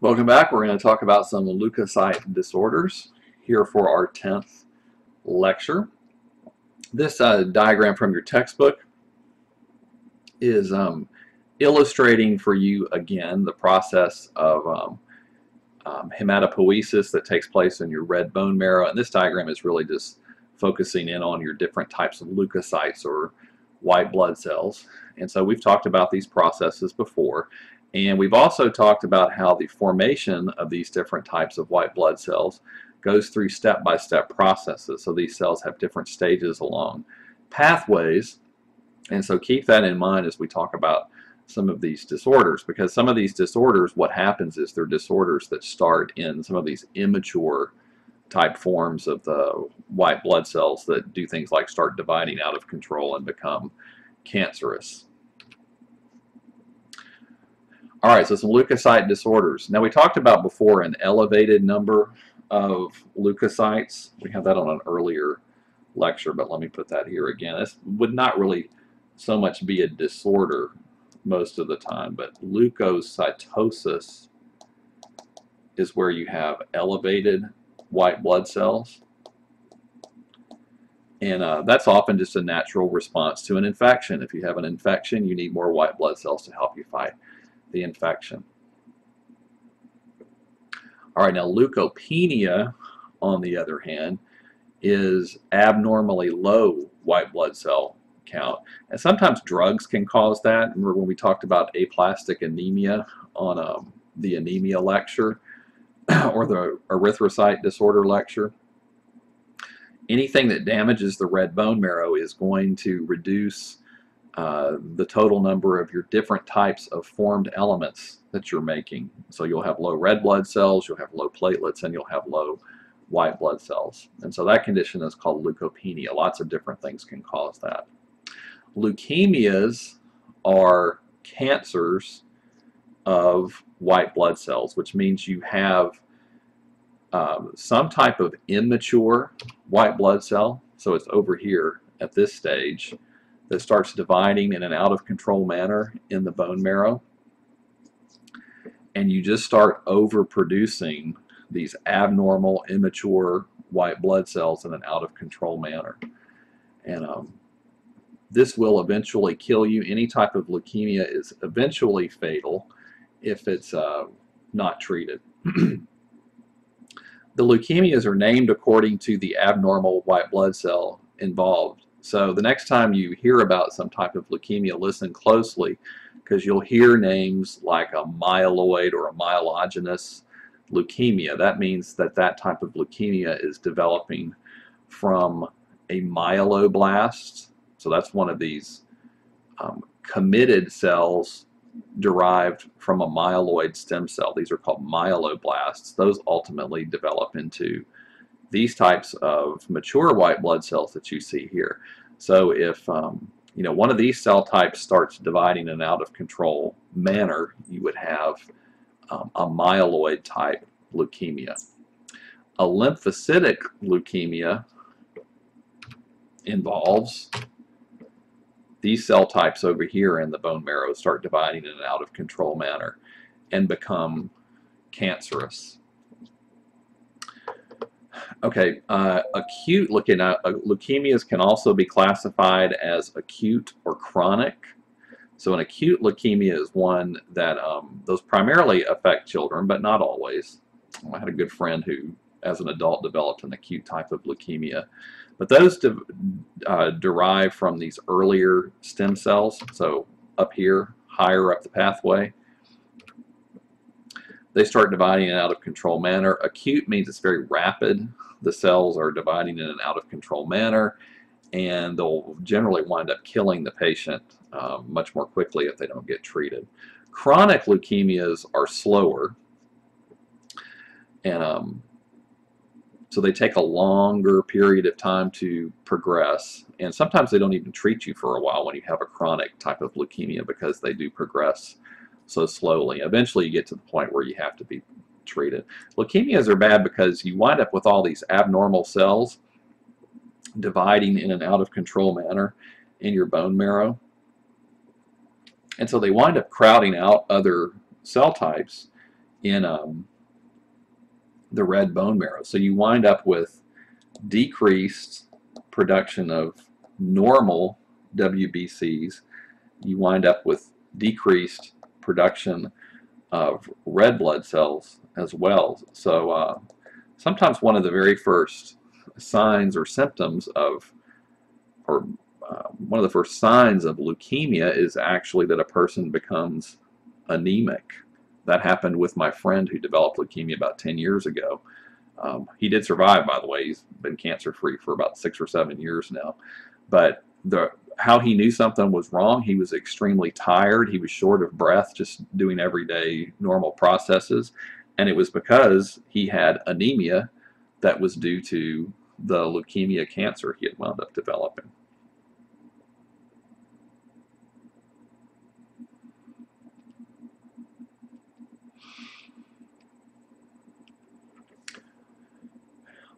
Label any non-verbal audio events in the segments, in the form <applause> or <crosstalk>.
Welcome back. We're going to talk about some leukocyte disorders here for our 10th lecture. This uh, diagram from your textbook is um, illustrating for you again the process of um, um, hematopoiesis that takes place in your red bone marrow. And this diagram is really just focusing in on your different types of leukocytes or white blood cells. And so we've talked about these processes before. And we've also talked about how the formation of these different types of white blood cells goes through step-by-step -step processes. So these cells have different stages along pathways. And so keep that in mind as we talk about some of these disorders because some of these disorders, what happens is they're disorders that start in some of these immature type forms of the white blood cells that do things like start dividing out of control and become cancerous. All right, so some leukocyte disorders. Now we talked about before an elevated number of leukocytes. We had that on an earlier lecture, but let me put that here again. This would not really so much be a disorder most of the time, but leukocytosis is where you have elevated white blood cells. And uh, that's often just a natural response to an infection. If you have an infection, you need more white blood cells to help you fight the infection. All right, now leukopenia, on the other hand, is abnormally low white blood cell count. And sometimes drugs can cause that. Remember when we talked about aplastic anemia on um, the anemia lecture <clears throat> or the erythrocyte disorder lecture? Anything that damages the red bone marrow is going to reduce uh, the total number of your different types of formed elements that you're making. So you'll have low red blood cells, you'll have low platelets, and you'll have low white blood cells. And so that condition is called leukopenia. Lots of different things can cause that. Leukemias are cancers of white blood cells, which means you have um, some type of immature white blood cell. So it's over here at this stage that starts dividing in an out of control manner in the bone marrow. And you just start overproducing these abnormal, immature white blood cells in an out of control manner. And um, this will eventually kill you. Any type of leukemia is eventually fatal if it's uh, not treated. <clears throat> the leukemias are named according to the abnormal white blood cell involved. So the next time you hear about some type of leukemia, listen closely because you'll hear names like a myeloid or a myelogenous leukemia. That means that that type of leukemia is developing from a myeloblast. So that's one of these um, committed cells derived from a myeloid stem cell. These are called myeloblasts. Those ultimately develop into these types of mature white blood cells that you see here. So if um, you know one of these cell types starts dividing in an out of control manner, you would have um, a myeloid type leukemia. A lymphocytic leukemia involves these cell types over here in the bone marrow start dividing in an out of control manner and become cancerous. Okay, uh, acute looking at uh, leukemias can also be classified as acute or chronic. So an acute leukemia is one that um, those primarily affect children, but not always. I had a good friend who, as an adult, developed an acute type of leukemia. But those de uh, derive from these earlier stem cells, so up here, higher up the pathway. They start dividing in an out of control manner. Acute means it's very rapid. The cells are dividing in an out of control manner and they'll generally wind up killing the patient um, much more quickly if they don't get treated. Chronic leukemias are slower and um, so they take a longer period of time to progress and sometimes they don't even treat you for a while when you have a chronic type of leukemia because they do progress so slowly. Eventually you get to the point where you have to be treated. Leukemias are bad because you wind up with all these abnormal cells dividing in an out of control manner in your bone marrow. And so they wind up crowding out other cell types in um, the red bone marrow. So you wind up with decreased production of normal WBCs. You wind up with decreased production of red blood cells as well. So uh, sometimes one of the very first signs or symptoms of, or uh, one of the first signs of leukemia is actually that a person becomes anemic. That happened with my friend who developed leukemia about 10 years ago. Um, he did survive, by the way. He's been cancer free for about six or seven years now. But the how he knew something was wrong, he was extremely tired. He was short of breath just doing everyday normal processes. And it was because he had anemia that was due to the leukemia cancer he had wound up developing.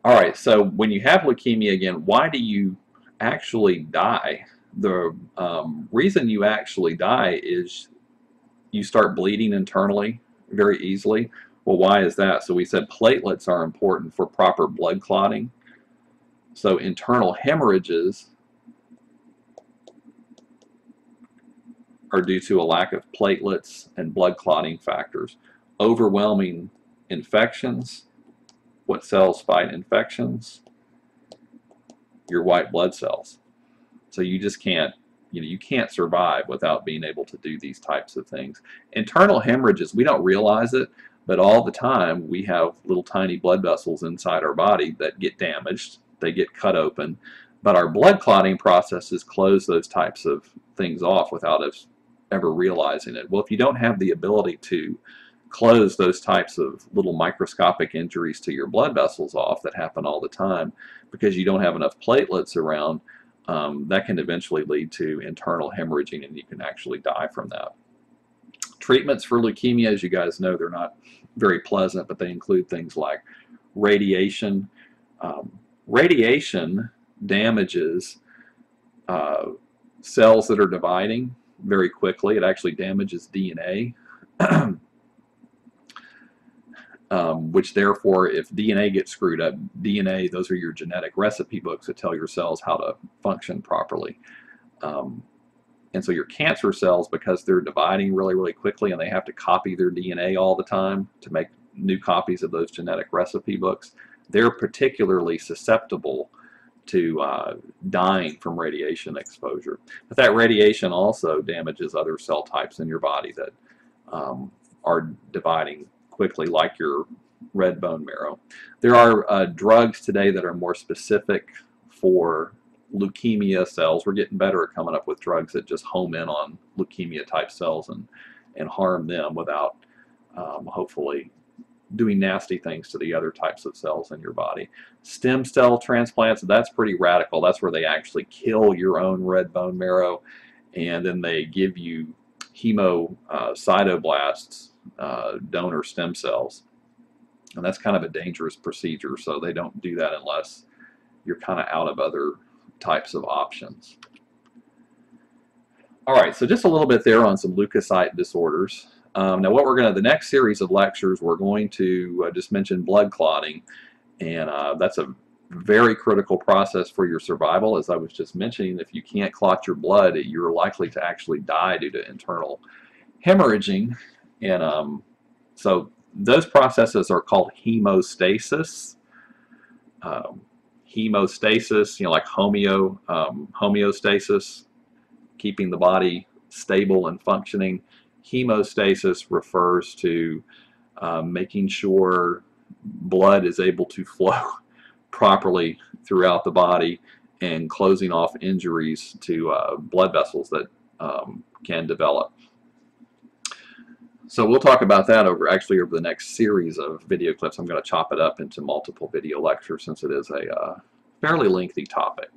All right, so when you have leukemia again, why do you actually die? The um, reason you actually die is you start bleeding internally very easily. Well, why is that? So we said platelets are important for proper blood clotting. So internal hemorrhages are due to a lack of platelets and blood clotting factors. Overwhelming infections what cells fight infections? Your white blood cells. So you just can't, you know, you can't survive without being able to do these types of things. Internal hemorrhages, we don't realize it, but all the time we have little tiny blood vessels inside our body that get damaged. They get cut open. But our blood clotting processes close those types of things off without us ever realizing it. Well, if you don't have the ability to close those types of little microscopic injuries to your blood vessels off that happen all the time because you don't have enough platelets around, um, that can eventually lead to internal hemorrhaging and you can actually die from that. Treatments for leukemia, as you guys know, they're not very pleasant, but they include things like radiation. Um, radiation damages uh, cells that are dividing very quickly. It actually damages DNA. <clears throat> um, which therefore, if DNA gets screwed up, DNA, those are your genetic recipe books that tell your cells how to function properly. Um, and so your cancer cells, because they're dividing really, really quickly and they have to copy their DNA all the time to make new copies of those genetic recipe books, they're particularly susceptible to uh, dying from radiation exposure. But that radiation also damages other cell types in your body that um, are dividing quickly like your red bone marrow. There are uh, drugs today that are more specific for leukemia cells. We're getting better at coming up with drugs that just home in on leukemia type cells and, and harm them without um, hopefully doing nasty things to the other types of cells in your body. Stem cell transplants, that's pretty radical. That's where they actually kill your own red bone marrow and then they give you hemocytoblasts uh, donor stem cells. And that's kind of a dangerous procedure, so they don't do that unless you're kind of out of other types of options. All right, so just a little bit there on some leukocyte disorders. Um, now what we're going to, the next series of lectures, we're going to uh, just mention blood clotting, and uh, that's a very critical process for your survival. As I was just mentioning, if you can't clot your blood, you're likely to actually die due to internal hemorrhaging, and um, so those processes are called hemostasis. Um, hemostasis, you know, like homeo, um, homeostasis, keeping the body stable and functioning. Hemostasis refers to uh, making sure blood is able to <laughs> flow properly throughout the body and closing off injuries to uh, blood vessels that um, can develop. So we'll talk about that over actually over the next series of video clips. I'm going to chop it up into multiple video lectures since it is a uh, fairly lengthy topic.